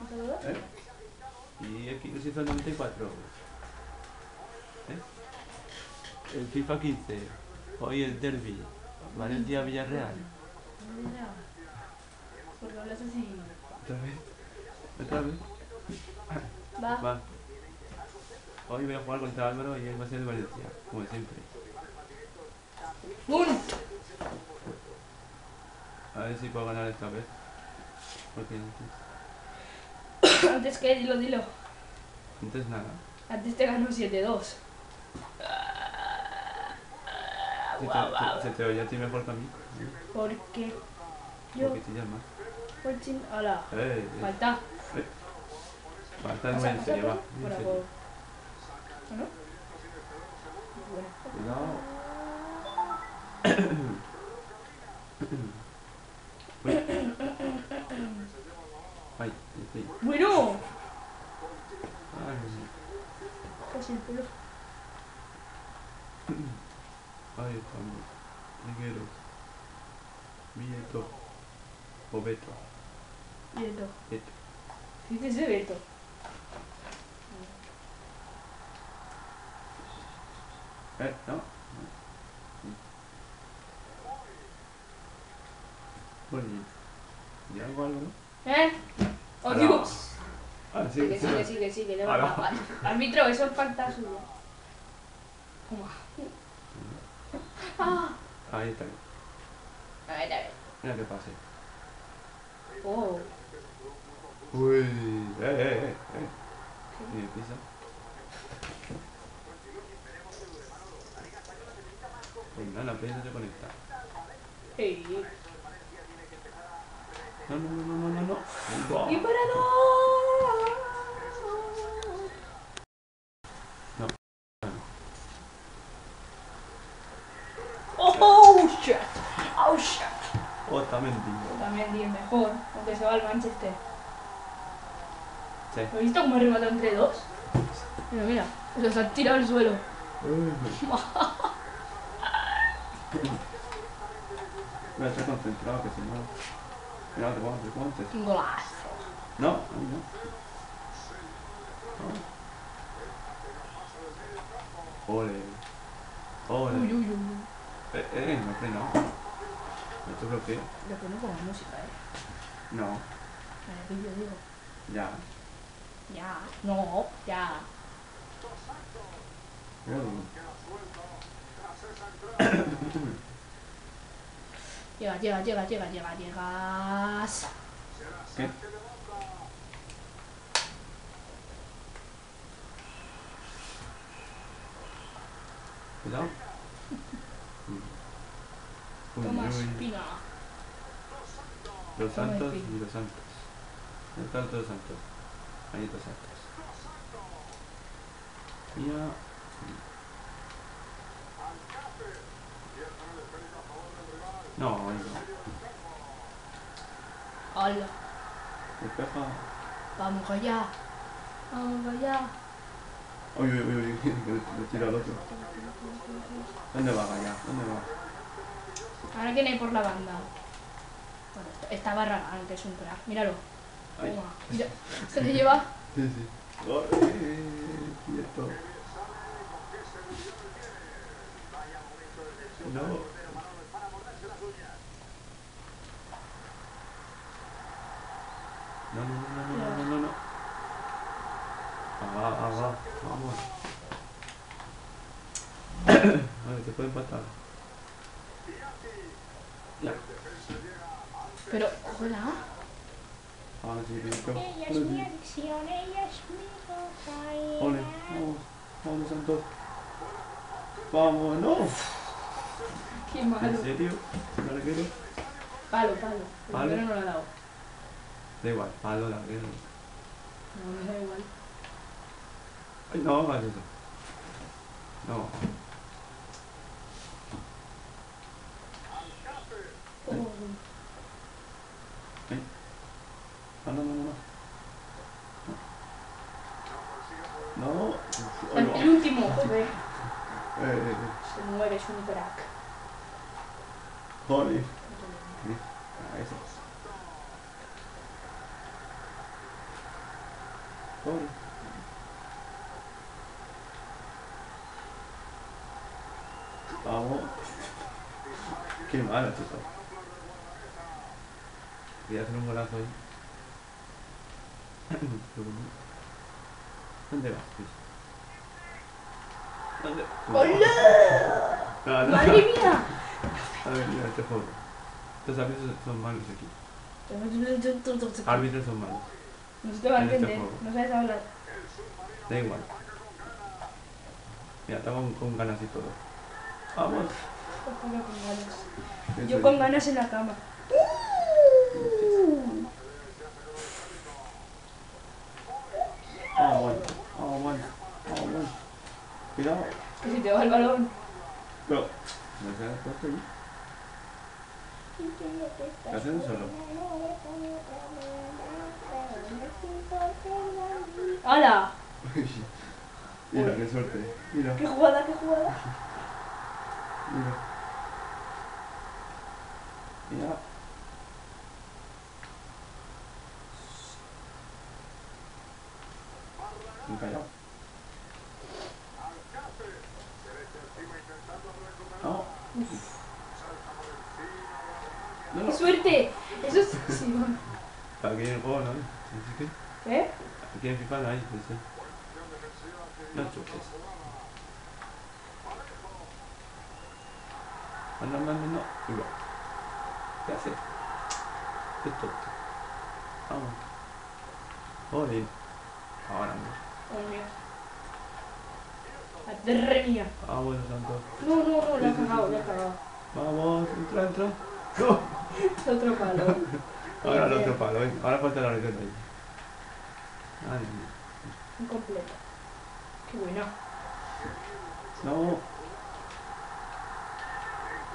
¿un saludo? ¿Eh? Y aquí nos hizo el 94. ¿Eh? El FIFA 15. Hoy el derby. Valencia Villarreal. ¿Por qué hablas así? ¿Otra vez? ¿Otra vez? Va. Va. Hoy voy a jugar contra Álvaro y él va a ser Valencia, como siempre. A ver si puedo ganar esta vez. Porque antes, Antes que, dilo, dilo. antes nada. Antes te ganó 7-2. Se te, se, se te oye a ti mejor que a mí. ¿sí? Porque Un yo, poquitillo más. por chin... Hola. Eh, eh. Falta. Falta muy Pasa, en pasa, serio, va. pasa. muy en Fuera, serio. por- ¿Ah, no? Bueno. Cuidado. Estoy. Bueno. Ay, Casi el pelo. ay, cuando. Liguero. Vieto. O Beto. Beto. Beto. Dices Beto. Eh, no. Bueno, ¿y algo, algo, no? ¿Eh? ¡Oh. Dios! Ah, sí, Sigue, sí. sigue, sigue, pagar. Árbitro, eso es falta suya. Ah. Ahí está. A ver, a ver. Mira que pase. Oh. Uy, eh, eh, eh. eh. Y pisa. Venga, la no se conecta. Hey. No, no, no, no, no, no. no. ¡Y para No. ¡Oh, shit! ¡Oh, shit! Otamendi. También 10 mejor, aunque se va al Manchester. Sí. ¿Has visto cómo ha rematado entre dos? Mira, mira, los ha tirado al suelo. Voy a estar concentrado, que si no... Mira, te pongo, te pongo, te- Un golazo. No, ahí no. No. Ole. Ole. Uy, uy, uy. Eh, eh, me he frenado. ¿No te bloqueo? Le pongo como música, eh. No, Vale, que yo digo. ya. Ya. No, ya. Digo. Llega, llega, llega, llega, llega, llegas. ¿Qué? Cuidado. Toma espina. Los santos y los santos. ¿Dónde están todos los santos? Los santos. Mira. No, no. Hola. Despeja. Vamos allá. Vamos allá. Uy, uy, uy, uy. Le, tira al otro. ¿Dónde va allá? ¿Dónde va? Ahora hay por la banda. Bueno, está Barragán, que es un crack. Míralo. Mira, se le lleva. Sí, sí. ¡Ay! Quieto. No. No, no, no, no, no, no, no, no. Ah, ah, ah, vamos. Vale, se puede empatar. Ya. Pero, hola. Ahora sí, rico. Ella es mi adicción, ella es mi Ole, cocaína. vamos, vamos, Santos. Vámonos. Qué ¿En malo. serio? ¿Larguero? Palo, palo. Palo. primero no lo ha dado. Da igual, palo, larguero. No, me da igual. Ay, no hagas eso. No. Oh, No, no, no, no. No. No. No. el último, joder. Eh, eh, eh. Se mueve, es un crack. Joder. Sí. Ah, eso. Vamos. Qué malo, chico. Voy a hacer un golazo ahí. ¿Dónde vas, Chris? ¿Dónde? ¡Hola! No, no. ¡Madre mía! A ver, mira, este juego. Estos árbitros son malos aquí. Árbitros son malos. Se te va a En este entender, no sabes hablar. Da igual. Mira, estamos con, con ganas y todo. Vamos. Con ganas. Yo con ganas en la cama. Vamos, bueno. Vamos, bueno. Vamos, bueno. Cuidado. Que si te va el balón. Pero. No se ha puesto ahí. ¿Qué hacen solo? ¡Hala! Mira, qué suerte. Mira, ¡Qué jugada, qué jugada! mira. Mira. Me callado. No. No, ¡Qué suerte! Eso es... Sí, bueno. Aquí en el juego no hay. Así que ¿Eh? aquí en FIFA no. No. Anda, anda, no. Igual. ¿Qué hace? Qué tonto. Vamos. Joder. Ahora no. Dios. ¡Madre mía! Vamos, santo. No, no, no, la he cagado, la he cagado. Vamos, entra, entra. No. Otro palo. Ahora el otro palo, venga. Ahora falta la receta ahí. Incompleto. Qué buena. no.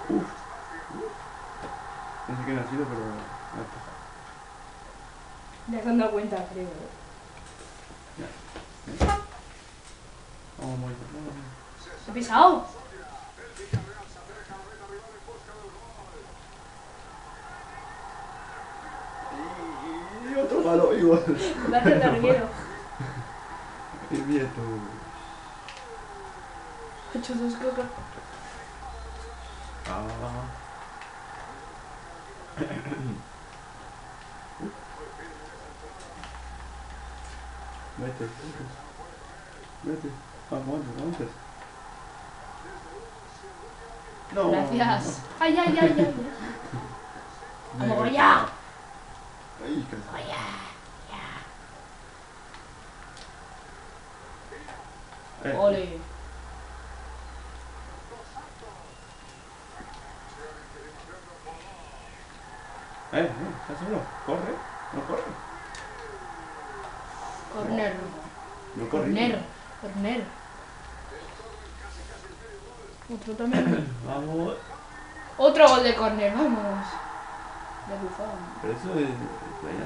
Uf. No sé quién ha sido, pero me ha pasado. Ya se han dado cuenta, creo. Vamos, muy bien. ¡Qué pesado! Y otro palo igual. Me hace el larguero. Y bien tú. He hecho dos cocas. Ah. Vete, vete. Vete. Vamos, antes, antes. No. Gracias. ¡Ay, ay, ay, ay! no. ¡Vamos allá! Ay, casi. Eh, ¡Ole! Eh, eh, ¿estás solo? Corre. No corre. Corner. No corre. Corner. Corner. Otro también. Vamos. Otro gol de corner, vamos. De bufón. Pero eso es. Vaya,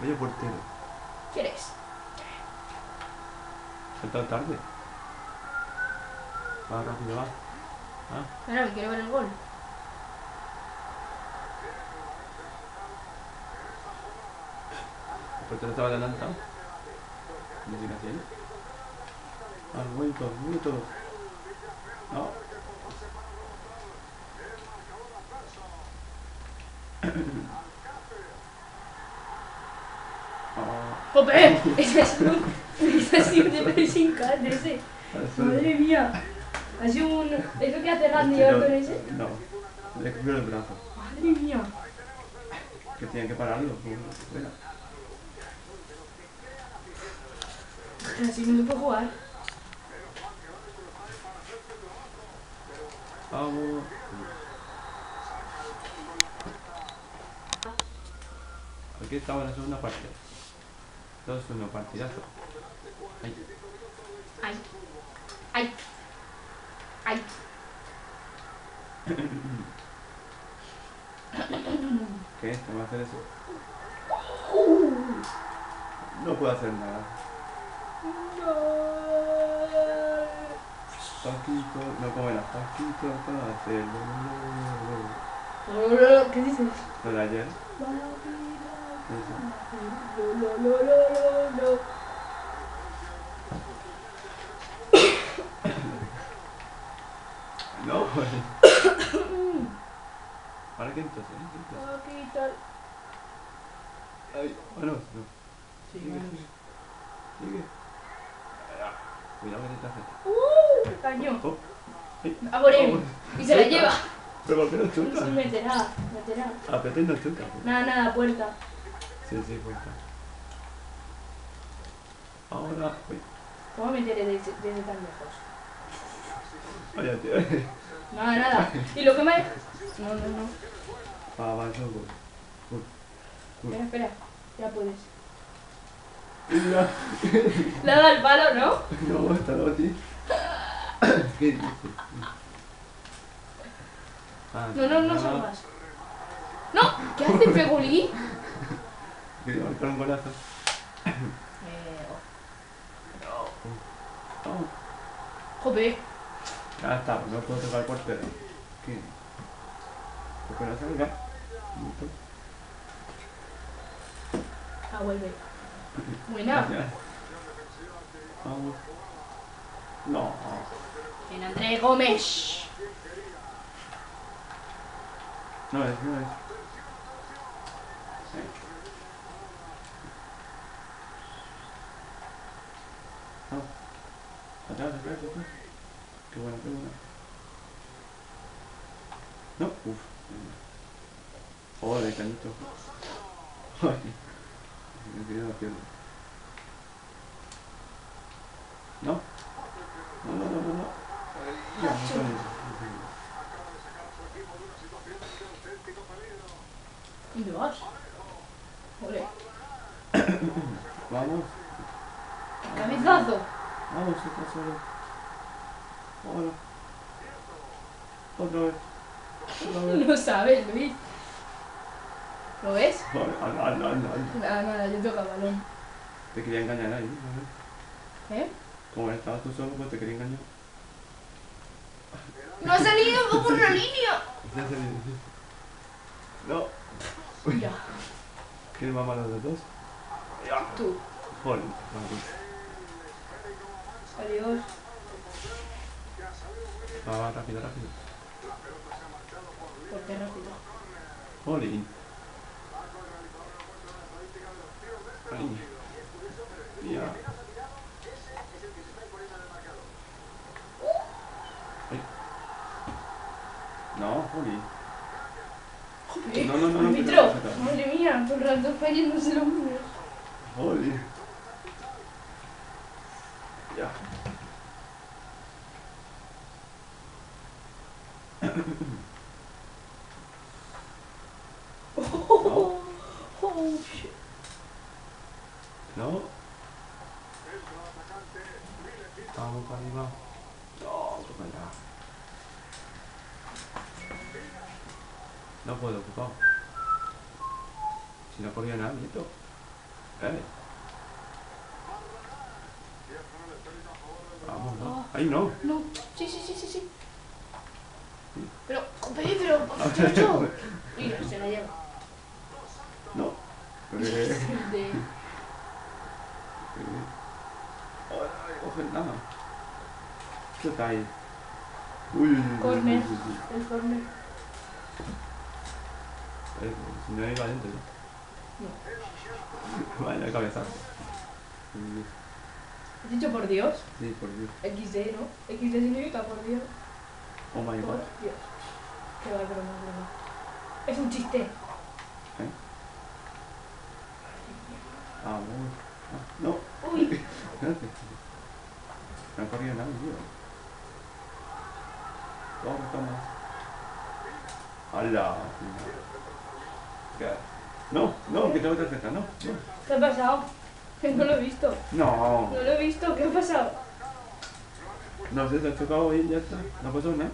vaya portero. ¿Quieres? Saltado tarde. Va rápido, va. Ah, Ahora, quiero ver el gol. el portero estaba adelantado. No qué ahí. Ah, muy todo, muy todo. No. Ah, ¡Jope! Sido, ese ha sido de pressing card ese. Madre mía. Ha sido un... ¿Eso que hace Randy no, Orton ese? No, le cogió el brazo. Madre mía. Que tienen que pararlo. fuera. Así no se puede jugar. Vamos. Aquí estaba en la segunda parte. 2-1 partidazo. Ay, Ay. Ay. Ay. ¿Qué? ¿Te va a hacer eso? No puedo hacer nada. Paquito, no come las Paquito para hacerlo. ¿Qué dices? Lo de ayer. No, pues. ¿Para qué entonces? Eh? ¿Qué entonces? Ay, bueno, no. Sigue, sigue. Sigue. Cuidado que te hace. ¡Uh! Cañón. Oh, oh. A ah, por él. Oh. Y se la lleva. Pero ¿por qué no chuta? Sí, meterá, meterá. Ah, pero no chuta. Nada, nada, puerta. Sí, sí, cuenta. Ahora, uy, ¿Cómo meteré desde, desde tan lejos? vaya tío. Nada, nada. ¿Y lo que me.? No, no, no. Va, va, eso. Uy, Espera, espera. Ya puedes. Le ha dado el palo, ¿no? No, está. ¿Qué dices? Ah, No, no, no salgas. ¡No! ¿Qué hace Fegulí? Quería marcar un golazo. Eh, Oh, joder. ya está, no puedo tocar el portero. ¿Qué? ¿Por qué no salga? Ah, vuelve. Buena. Vamos. No. En André Gómez. No es, no es. Sí. Atrás, atrás, atrás. Qué bueno. No, uff. Joder, cañito. Ay. Me quería la pierna. No. No, no, no, no, no. Ya, no. ¿Dónde vas? Ole. Vamos. Cabezazo. Vamos, está solo. Hola. Otra vez. Otra vez. No sabes, Luis. ¿Lo ves? Vale, anda, anda, anda. Nada, nada, yo toco balón. Te quería engañar ahí, ¿no? ¿Eh? Como estabas tú solo, pues te quería engañar. ¡No ha salido como una línea! No. Ya, ¿Quién más malo de los dos? Tú. Joder. Adiós. Va, va, rápido, rápido. ¿Por qué rápido? Jolín. Ay. Ya. Ay. No, jolín. No, no, no, no, árbitro. no, no, no. Madre mía, todo el rato fallándose los míos. Jolín. Ya. Oh, oh, shit. No. Vamos para arriba. No, para allá. No puedo ocupar. Si no corría nada, nieto. Eh. Vamos, no. Ahí no. No, sí, sí, sí, sí, sí. Pero, joder, pero, muchacho. Mira, se la lleva. No. Eh, De... Ay, nada. ¿Qué está ahí? Uy, uy, uy, Corner. El corner. Eh, si no iba adentro. No. Vaya cabezazo. ¿Has dicho por Dios? Sí, por Dios. XD, ¿no? XD significa por Dios. Oh my Por god. Dios. Qué va, broma, broma. Es un chiste. ¿Eh? Ah, bueno. Ah, no. Uy. No corría nada, tío. Toma, toma. ¡Hala! ¿Qué? No, no, que tengo tarjeta, no, no. ¿qué ha pasado? No lo he visto. No, No lo he visto. ¿Qué ha pasado? no sé, se ha chocado y ya está. No pasó nada.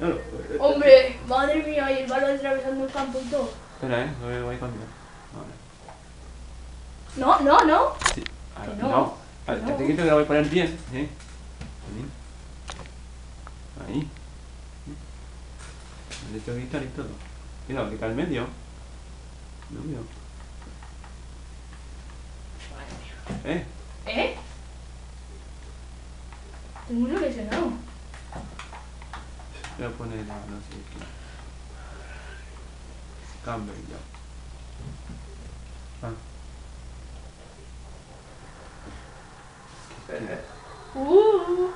No, no. eh, Hombre, madre mía, y el balón atravesando el campo y todo. Espera, eh, lo voy a cambiar. Vale. No, no, no. Sí. Ahora, Que no, no. que Al- no. Te quito que la voy a poner bien, ¿eh? Ahí. Ahí. Le tengo que quitar y todo. Mira, que cae al medio. No mío. ¿Eh? ¿Eh? Tengo uno lesionado. Ya a poner a no sé qué. Campbell ya. Ah. Uh,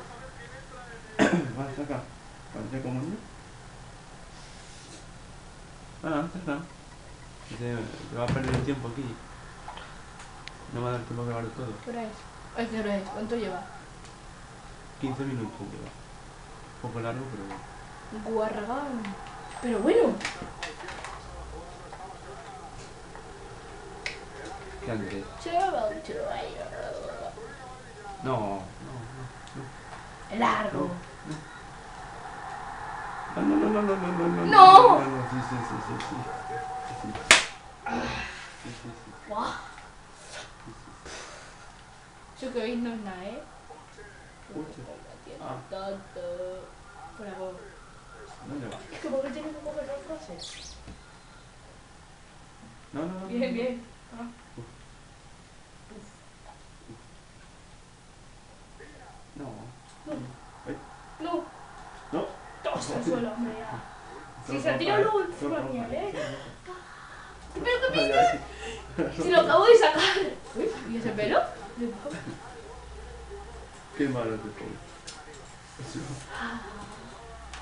Va, saca. Parece como un. Ah, saca. Te, te va a perder el tiempo aquí. No me va a dar tiempo a grabar todo. ¿qué hora es? Ay, ¿qué hora es? ¿Cuánto lleva? 15 minutos lleva. Un poco largo, pero bueno. Guarragán. Pero bueno, ¿Qué chaval, chaval. No, no, no. largo. No, no, no, no, no, no, no, no. ¡No! No, no, sí, sí, sí, sí, sí. Sí, sí, sí, sí. Guau. Eso que oís no es nada, ¿eh? Escucha. Ah. Tanto. Por favor. ¿Dónde va? Es que porque tienes que coger las frases. No, no, no. Bien, bien. Ah. No. No, No. tosta al suelo, hombre. ya. Si No, se no, no, no, encima no, mía, no, ¿eh? no, ¿Pero qué no, sí. Si lo acabo de sacar. Uy, ¿y ese pelo? Qué malo te pongo. Eso.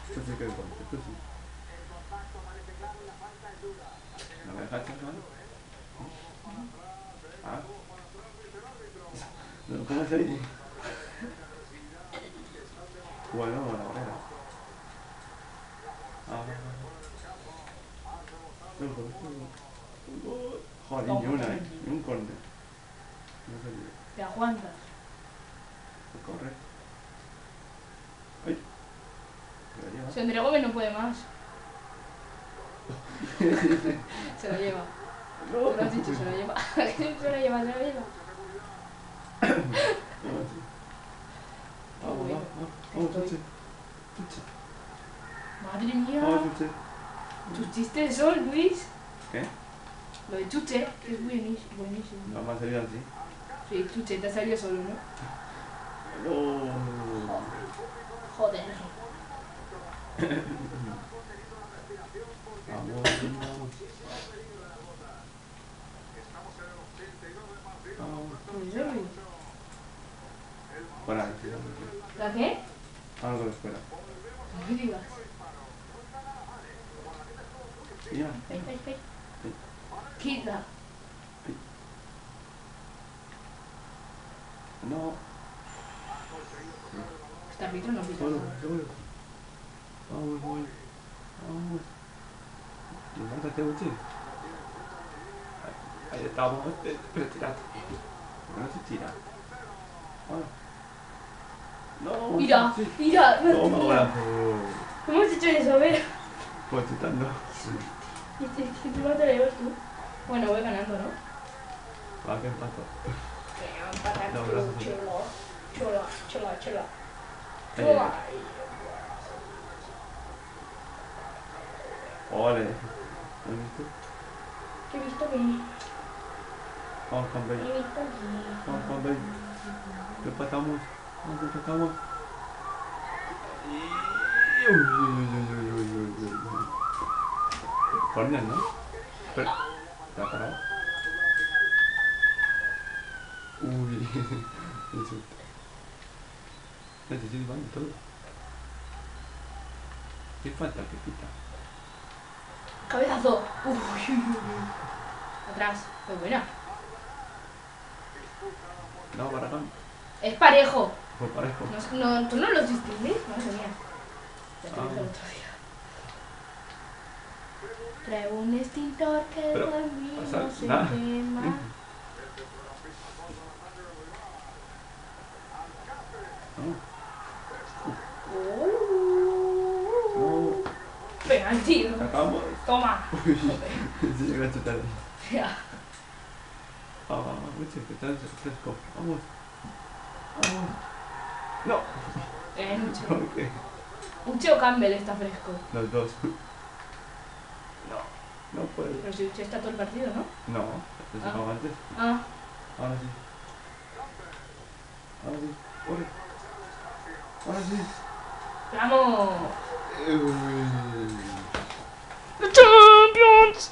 Esto sí que es bueno, esto sí. ¿No me dejas chaval? Ah. No, ¿Cómo se dice? Bueno, bueno, bueno. Ah. No, pero esto no. Joder, ni una, eh. Ni un corner. No sé Te aguantas. Corre. Ay. Si Andrea Gómez no puede más. se lo lleva. Tú lo has dicho, se lo lleva. se lo lleva, se lo lleva. Vamos, bueno. vamos, vamos. Madre mía. Vamos, chuche. Tus chistes son, Luis. ¿Qué? Lo de Chuche, que es buenísimo. buenísimo. No me ha salido así. Sí, Chuche, te ha salido solo, ¿no? No. Joder. Vamos, vamos. Fuera. ¿La qué? Algo de fuera. No me digas. Mira. Ven, ven, ven. Quita. No. Este árbitro no pita. Solo, solo. Vamos, voy. Vamos. Levántate, Uchi. Ahí, estamos. Eh, Pero tirate. No se tira. Ah. No, Mira, sí. mira, no Toma, te ahora. ¿Cómo has hecho eso? A ver. Pues chutando. Y te- y tú no te llevas tú. Bueno, voy ganando, ¿no? Va que empato. No, No, brazos así. Chulo, chulo, chulo, chulo. Ahí Chulo. llega. Ole. ¿Has visto? He visto que... Vamos, He Campbell. visto que... Vamos, Campbell. ¿Qué empatamos? Vamos, que empatamos. Y- Uy, uy, uy, uy, uy, uy, uy, uy. Corner, ¿no? Pero, ¿te ha parado? Uy, qué susto. Necesito baño todo. ¿Qué falta? ¿Qué quita? Cabezazo. Uy. Atrás. Muy buena. No, para acá. Es parejo. Por parejo. No, no, ¿Tú no los distingues? Madre mía. Ah. el otro día. Traigo un extintor que Pero, dormí no se quema. No, Penalti. sacamos. Toma. Uy, se llega a chutar. Ya. Vamos, vamos, mucho, que está fresco. Vamos. Vamos. No. Eh, Uche. ¿Por qué? Uche o Campbell está fresco. Los dos. No, no puede. Pero si Uche está todo el partido, ¿no? No, lo Ah. antes. Ah, Ahora sí. Ahora sí. Corre. Ahora sí. ¡Vamos! Eh, the champions!